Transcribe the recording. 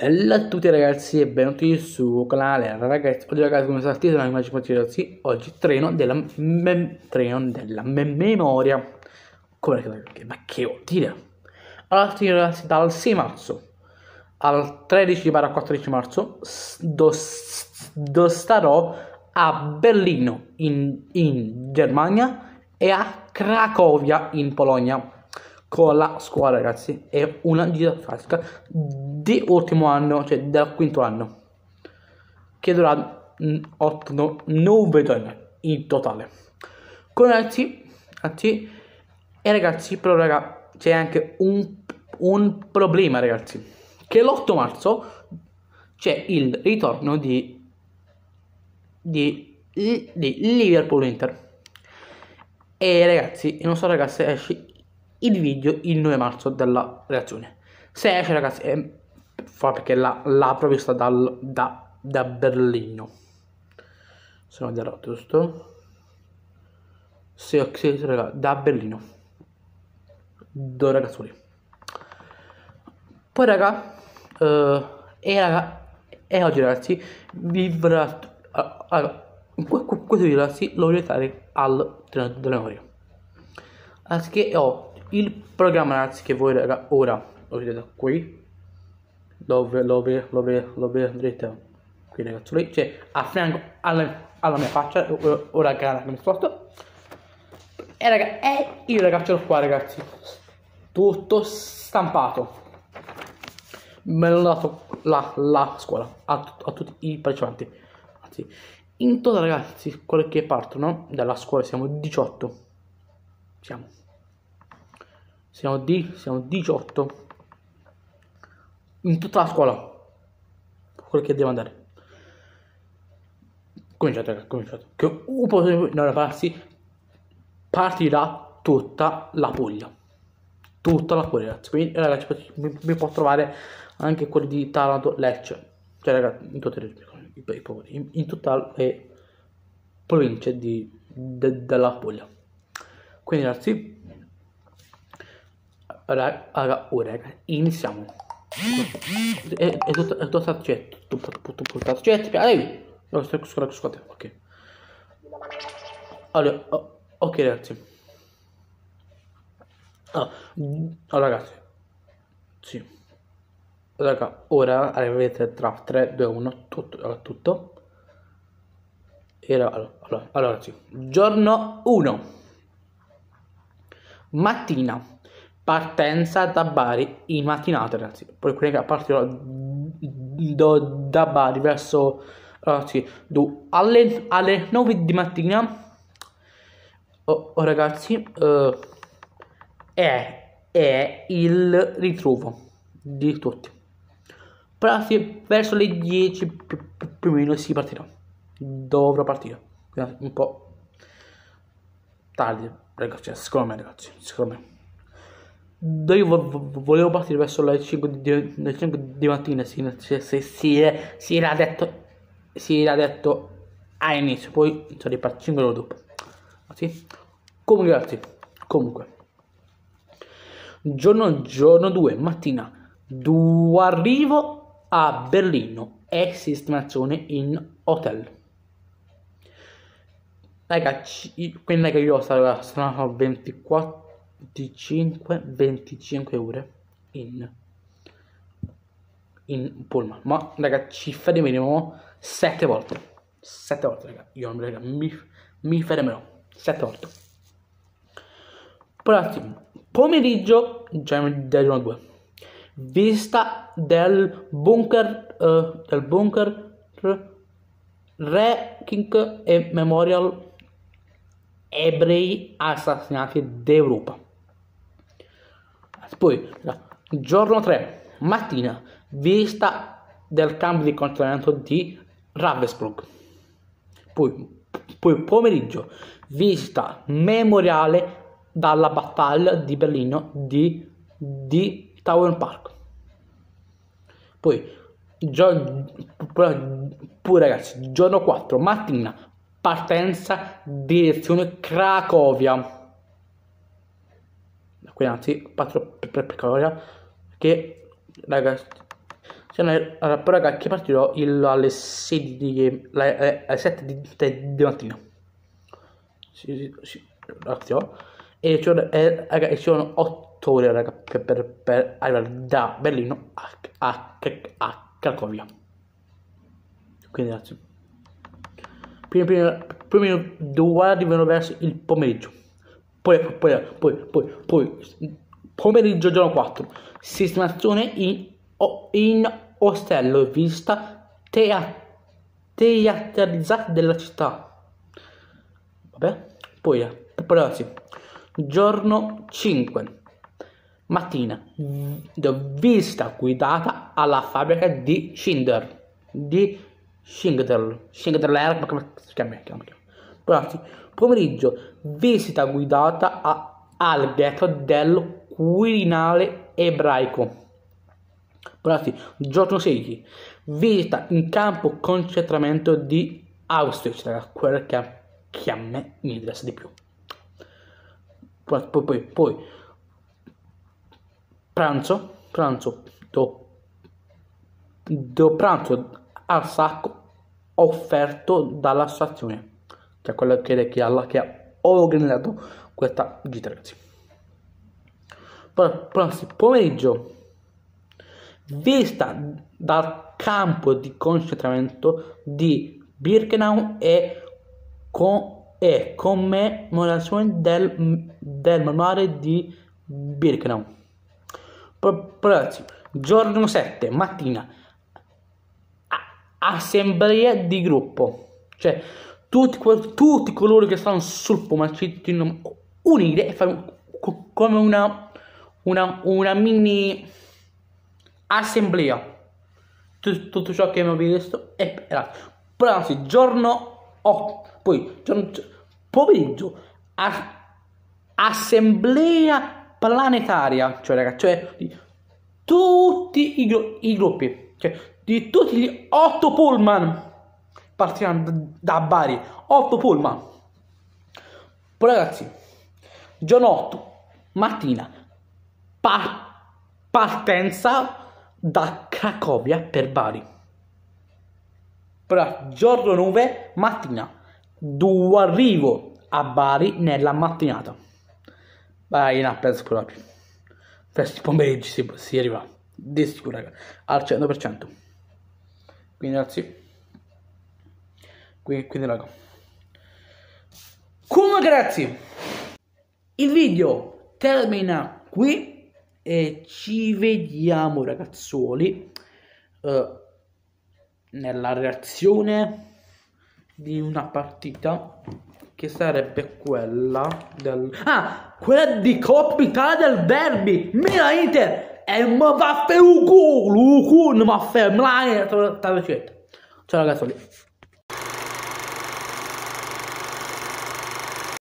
Bella a tutti ragazzi e benvenuti sul canale. Ragazzi oggi ragazzi come sapete sono immagini ragazzi oggi treno della mem treno della me memoria come che ma che vuol dire? Allora ragazzi dal 6 marzo al 13 14 marzo do, do starò a Berlino in, in Germania e a Cracovia in Polonia con la scuola ragazzi è una didattica di ultimo anno cioè del quinto anno che durerà 8 no, 9 giorni in totale. Con ragazzi, ragazzi e ragazzi però raga c'è anche un, un problema ragazzi che l'8 marzo c'è il ritorno di di, di Liverpool Inter e ragazzi non so ragazzi esce il video il 9 marzo della reazione. Se esce ragazzi è fa perché l'ha provvista dal, da, da Berlino. Se non dirò giusto. Se ok, raga, da Berlino. Due ragazzoli. Poi raga, uh, e raga, e oggi ragazzi vi verrà, uh, questo video ragazzi lo voglio fare al della memoria. Anziché ho il programma ragazzi che voi raga, ora lo vedete qui. Dove lo, lo, lo vedrete qui ragazzi cioè a fianco alla, alla mia faccia ora che mi sposto. E raga è il ragazzo qua ragazzi. Tutto stampato. Me l'ho dato la, la scuola a, a, tutti i partecipanti. Anzi, in totale ragazzi quelli che partono dalla scuola siamo 18 siamo siamo di siamo 18 in tutta la scuola. Quello che devo andare. Cominciate ragazzi cominciate. Che un po' di ragazzi partirà tutta la Puglia. Tutta la Puglia ragazzi. Quindi ragazzi mi, mi può trovare anche quelli di Taranto Lecce. Cioè ragazzi in tutte le in, in tutte le province di, de, della Puglia. Quindi ragazzi Raga, ora raga, iniziamo. È, tutto, è tutto tutto, tutto, tutto accetto. Ehi, scusate, scusate, ok. Allora, oh, ok ragazzi. Ah, allora ragazzi, sì. Raga, ora arrivete tra 3, 2, 1, tutto. tutto. E allora, allora, allora, sì. Giorno 1. Mattina partenza da Bari in mattinata ragazzi. Poi che partirò do, da Bari verso ragazzi do, alle, alle 9 di mattina. Oh, oh ragazzi uh, è, è il ritrovo di tutti. Sì, verso le 10 più o meno si partirà. Dovrò partire. Un po' tardi ragazzi secondo me ragazzi secondo me io volevo partire verso le 5 di, le 5 di mattina, si, si, si, si, era detto, si era detto all'inizio, poi sono ripartito 5 ore dopo. Sì? Comunque ragazzi, comunque. Giorno, giorno 2, mattina, du arrivo a Berlino e sistemazione in hotel. Ragazzi, quindi io sarò, sarò 24 25-25 ore in, in pullman. Ma raga, cifra di minimo 7 volte. 7 volte, raga. Io raga, mi, mi fermerò. 7 volte. Poi pomeriggio, giorno 2. Vista del bunker, uh, del bunker Re e Memorial ebrei assassinati d'Europa. Poi, giorno 3, mattina, vista del cambio di controllamento di Ravensbrück. Poi, poi pomeriggio, visita memoriale dalla battaglia di Berlino di, di Tower Park. Poi, gio- poi ragazzi, giorno 4, mattina, partenza direzione Cracovia anzi parto per, per, che ragazzi Cioè, allora, però ragazzi partirò il, alle 16 di, alle, alle 7 di, di, di mattina. Sì, sì, attimo. E cioè, eh, ragazzi, ci sono 8 ore raga, per, per, per, arrivare da Berlino a, a, a Cracovia. Quindi grazie. Prima, prima, prima due arrivano verso il pomeriggio. Poi, poi, poi, poi, poi, pomeriggio giorno 4. Sistemazione in, in ostello vista tea, teatralizzata della città. Vabbè, poi, poi ragazzi, giorno 5 mattina. Visita guidata alla fabbrica di Schindler. Di Schindler. Schindler come si chiama? Ragazzi, pomeriggio visita guidata a, ghetto del Quirinale ebraico. Ragazzi, giorno 16 visita in campo concentramento di Auschwitz quello che, che a me mi interessa di più. Poi, poi, poi pranzo, pranzo, do, do pranzo al sacco offerto dalla stazione, che è quello che, che, ha, che ha organizzato questa gita ragazzi. Poi, pomeriggio, vista dal campo di concentramento di Birkenau e, con, e commemorazione del, del manuale di Birkenau. Ragazzi, giorno 7, mattina, assemblea di gruppo. Cioè, tutti, tutti coloro che stanno sul devono unire e fare come una, una, una mini assemblea. Tutto, tutto ciò che abbiamo visto è Però anzi, giorno 8, poi giorno, pomeriggio, a, assemblea planetaria, cioè ragazzi, cioè di tutti i, i gruppi, cioè di tutti gli otto pullman partiranno da Bari, otto pullman. Poi ragazzi, giorno 8, mattina, pa- partenza da Cracovia per Bari. Poi giorno 9, mattina, due arrivo a Bari nella mattinata. Vai in app proprio. Questi pomeriggi si, si arriva di sicuro al 100%. Quindi ragazzi, quindi, quindi raga. Comunque ragazzi, il video termina qui e ci vediamo ragazzuoli uh, nella reazione di una partita che sarebbe quella del... Ah, quella di Coppa Italia del Derby, Milan Inter, e ma va a fare un culo, un culo, ma a fare, ciao ragazzi.